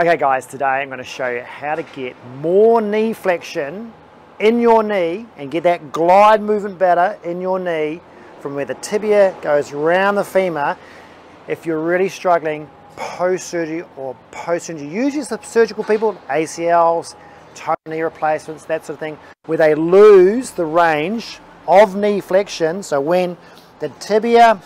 Okay guys, today I'm going to show you how to get more knee flexion in your knee and get that glide movement better in your knee from where the tibia goes around the femur if you're really struggling post-surgery or post-surgery. Usually it's the surgical people, ACLs, total knee replacements, that sort of thing, where they lose the range of knee flexion. So when the tibia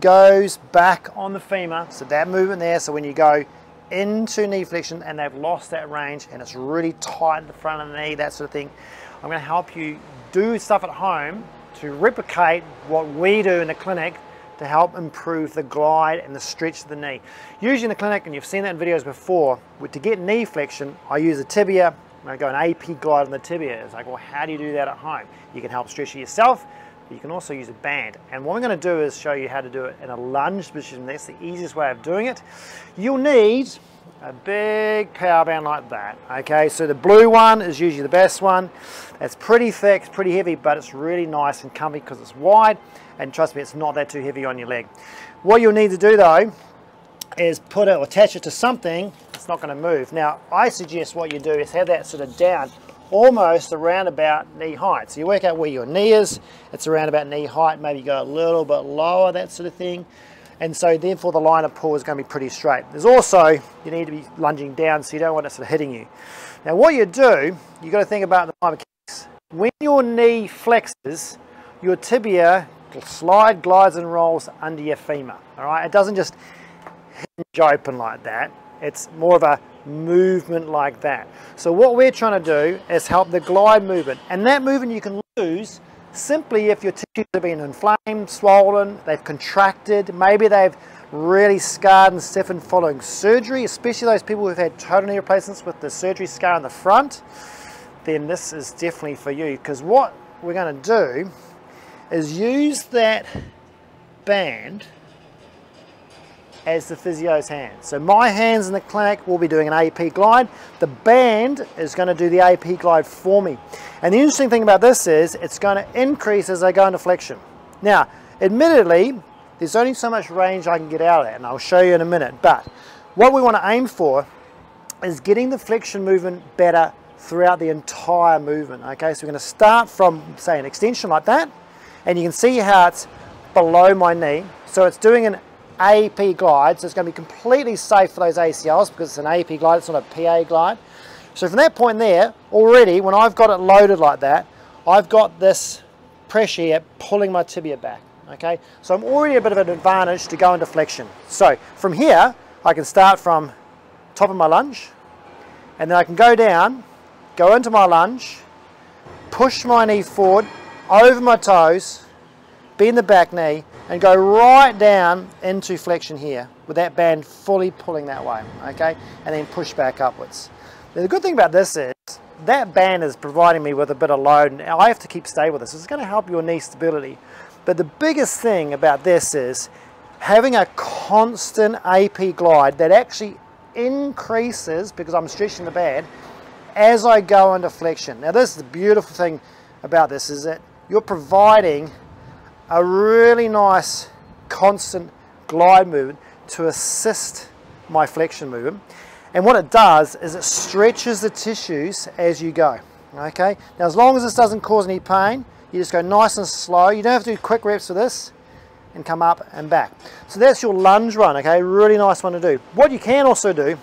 goes back on the femur, so that movement there, so when you go into knee flexion and they've lost that range and it's really tight in the front of the knee, that sort of thing. I'm going to help you do stuff at home to replicate what we do in the clinic to help improve the glide and the stretch of the knee. Usually in the clinic, and you've seen that in videos before, to get knee flexion, I use a tibia, I go an AP glide on the tibia. It's like, well, how do you do that at home? You can help stretch it yourself, you can also use a band. And what I'm going to do is show you how to do it in a lunge position. That's the easiest way of doing it. You'll need a big power band like that. Okay, so the blue one is usually the best one. It's pretty thick, it's pretty heavy, but it's really nice and comfy because it's wide. And trust me, it's not that too heavy on your leg. What you'll need to do though is put it or attach it to something it's not going to move. Now, I suggest what you do is have that sort of down almost around about knee height. So you work out where your knee is, it's around about knee height, maybe go a little bit lower, that sort of thing. And so therefore the line of pull is going to be pretty straight. There's also, you need to be lunging down so you don't want it sort of hitting you. Now what you do, you've got to think about the biomechanics. When your knee flexes, your tibia slide, glides and rolls under your femur. All right, it doesn't just hinge open like that. It's more of a movement like that. So what we're trying to do is help the glide movement. And that movement you can lose simply if your tissues have been inflamed, swollen, they've contracted, maybe they've really scarred and stiffened following surgery, especially those people who've had total knee replacements with the surgery scar in the front, then this is definitely for you. Because what we're going to do is use that band as the physio's hands. So my hands in the clinic will be doing an AP glide. The band is going to do the AP glide for me. And the interesting thing about this is it's going to increase as I go into flexion. Now, admittedly, there's only so much range I can get out of that, and I'll show you in a minute. But what we want to aim for is getting the flexion movement better throughout the entire movement. Okay, so we're going to start from, say, an extension like that, and you can see how it's below my knee. So it's doing an AP glide, so it's going to be completely safe for those ACLs because it's an AP glide, it's not a PA glide. So from that point there, already when I've got it loaded like that, I've got this pressure here pulling my tibia back, okay? So I'm already a bit of an advantage to go into flexion. So from here, I can start from top of my lunge, and then I can go down, go into my lunge, push my knee forward, over my toes, bend the back knee, and go right down into flexion here with that band fully pulling that way, okay? And then push back upwards. Now, the good thing about this is that band is providing me with a bit of load and I have to keep stable with this. It's going to help your knee stability. But the biggest thing about this is having a constant AP glide that actually increases, because I'm stretching the band, as I go into flexion. Now this is the beautiful thing about this is that you're providing a really nice constant glide movement to assist my flexion movement. And what it does is it stretches the tissues as you go. Okay, now as long as this doesn't cause any pain, you just go nice and slow. You don't have to do quick reps for this and come up and back. So that's your lunge run, okay? Really nice one to do. What you can also do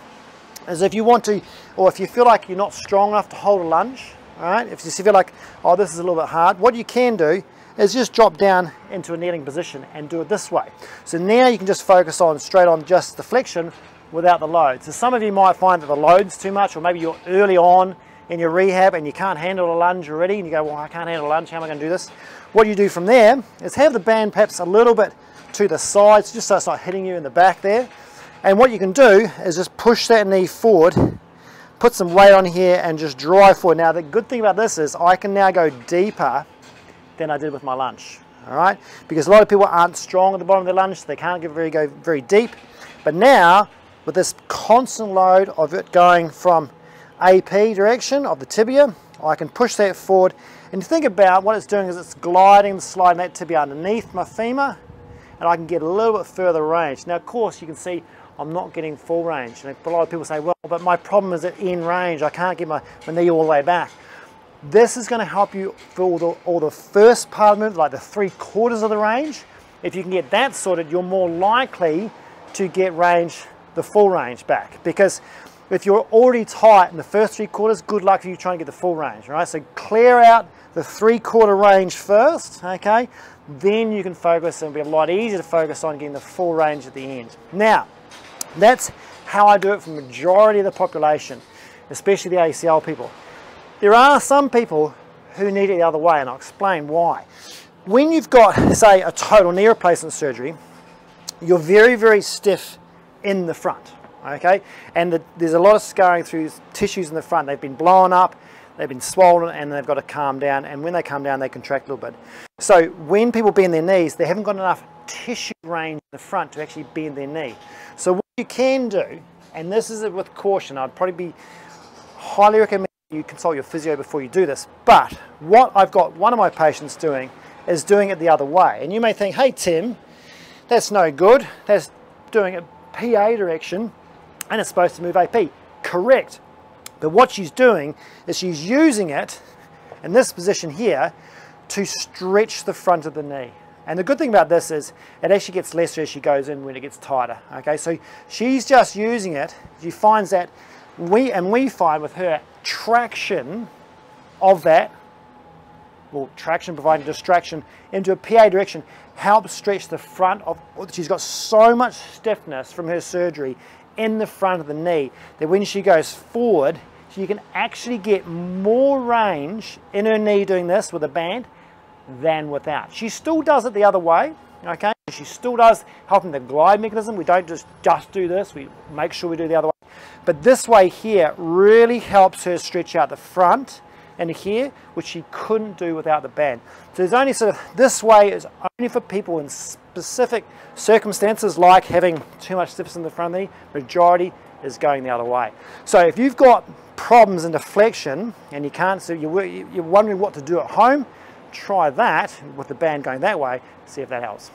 is if you want to, or if you feel like you're not strong enough to hold a lunge, all right? If you feel like, oh, this is a little bit hard, what you can do is just drop down into a kneeling position and do it this way. So now you can just focus on straight on just the flexion without the load. So some of you might find that the load's too much or maybe you're early on in your rehab and you can't handle a lunge already and you go, well, I can't handle a lunge, how am I going to do this? What you do from there is have the band perhaps a little bit to the sides just so it's not hitting you in the back there. And what you can do is just push that knee forward, put some weight on here and just drive forward. Now the good thing about this is I can now go deeper than I did with my lunge. All right, because a lot of people aren't strong at the bottom of their lunge, so they can't get very go very deep. But now, with this constant load of it going from AP direction of the tibia, I can push that forward. And think about what it's doing is it's gliding, sliding that tibia underneath my femur, and I can get a little bit further range. Now, of course, you can see I'm not getting full range. And a lot of people say, well, but my problem is at end range. I can't get my, my knee all the way back. This is going to help you for all the, all the first part of the movement, like the three quarters of the range. If you can get that sorted, you're more likely to get range, the full range back. Because if you're already tight in the first three quarters, good luck for you trying to get the full range, right? So clear out the three quarter range first, okay? Then you can focus and it'll be a lot easier to focus on getting the full range at the end. Now, that's how I do it for the majority of the population, especially the ACL people. There are some people who need it the other way and I'll explain why. When you've got, say, a total knee replacement surgery, you're very, very stiff in the front, okay? And the, there's a lot of scarring through tissues in the front. They've been blown up, they've been swollen, and they've got to calm down. And when they calm down, they contract a little bit. So when people bend their knees, they haven't got enough tissue range in the front to actually bend their knee. So what you can do, and this is it with caution, I'd probably be highly recommend you consult your physio before you do this. But what I've got one of my patients doing is doing it the other way. And you may think, hey Tim, that's no good. That's doing it PA direction and it's supposed to move AP. Correct. But what she's doing is she's using it in this position here to stretch the front of the knee. And the good thing about this is it actually gets lesser as she goes in when it gets tighter. Okay, so she's just using it. She finds that we, and we find with her traction of that, well, traction providing distraction into a PA direction helps stretch the front of, oh, she's got so much stiffness from her surgery in the front of the knee that when she goes forward, she can actually get more range in her knee doing this with a band than without. She still does it the other way, okay? She still does helping the glide mechanism. We don't just, just do this, we make sure we do the other way. But this way here really helps her stretch out the front and here, which she couldn't do without the band. So there's only sort of, this way is only for people in specific circumstances like having too much stiffness in the front knee, majority is going the other way. So if you've got problems in deflection and you can't, so you're, you're wondering what to do at home, try that with the band going that way, see if that helps.